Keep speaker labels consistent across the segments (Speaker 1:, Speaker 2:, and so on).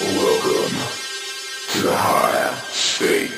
Speaker 1: Welcome to the higher state.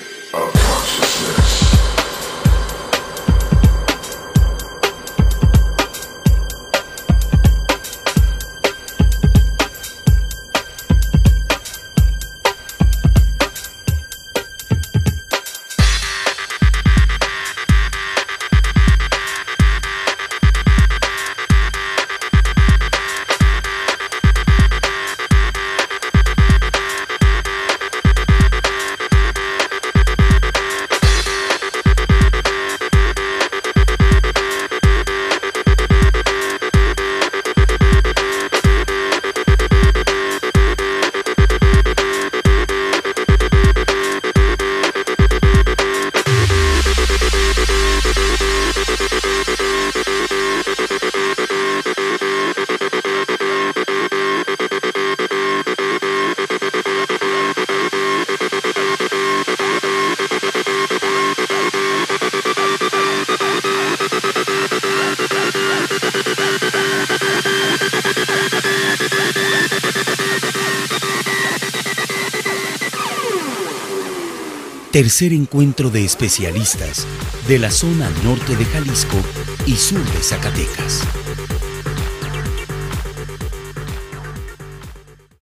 Speaker 1: Tercer encuentro de especialistas de la zona norte de Jalisco y sur de Zacatecas.